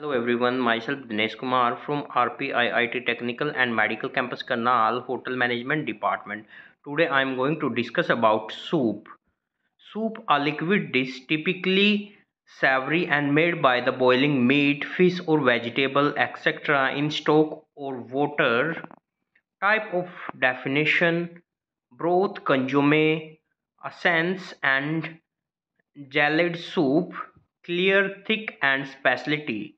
Hello everyone, myself Dinesh Kumar from RPIIT Technical and Medical Campus Karnal Hotel Management Department. Today I am going to discuss about soup. Soup, a liquid dish typically savory and made by the boiling meat, fish or vegetable etc. in stock or water. Type of definition, broth, consomme, essence and gelid soup, clear, thick and specialty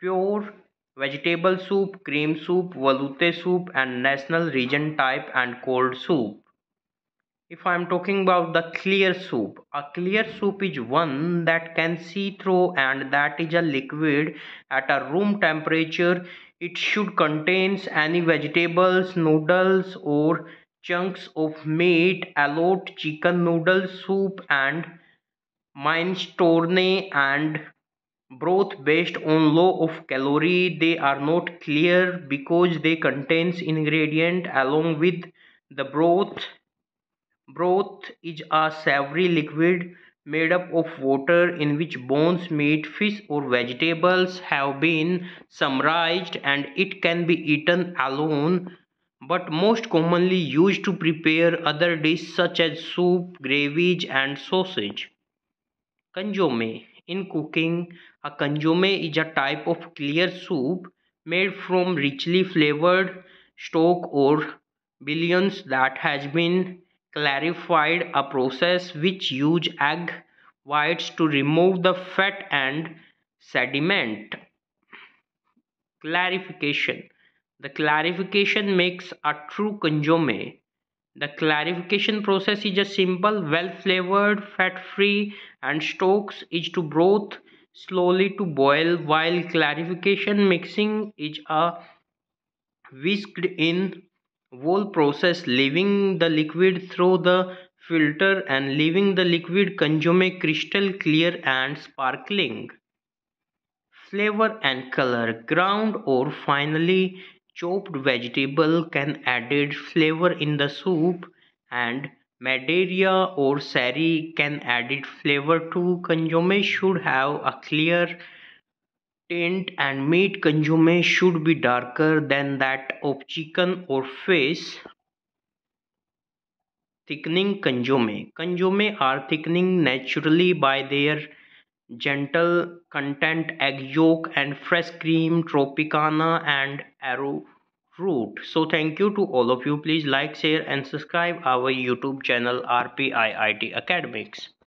pure vegetable soup, cream soup, velouté soup and national region type and cold soup. If I am talking about the clear soup, a clear soup is one that can see through and that is a liquid at a room temperature. It should contains any vegetables, noodles or chunks of meat, allot chicken noodle soup and minestrone and broth based on low of calorie. They are not clear because they contains ingredient along with the broth. Broth is a savory liquid made up of water in which bones meat fish or vegetables have been summarized and it can be eaten alone but most commonly used to prepare other dishes such as soup gravies and sausage. Consomme in cooking, a consomme is a type of clear soup made from richly flavored stock or bouillons that has been clarified, a process which use egg whites to remove the fat and sediment. Clarification The clarification makes a true consomme the clarification process is a simple, well-flavored, fat-free and stokes is to broth slowly to boil while clarification mixing is a whisked in whole process leaving the liquid through the filter and leaving the liquid consomme crystal clear and sparkling. Flavor and color ground or finally chopped vegetable can added flavor in the soup and Madeira or sherry can added flavor to consomme should have a clear tint and meat consomme should be darker than that of chicken or fish. Thickening consomme. Consomme are thickening naturally by their gelatin content egg yolk and fresh cream tapioca and arrowroot. So thank you to all of you. Please like share and subscribe our youtube channel rpiit academics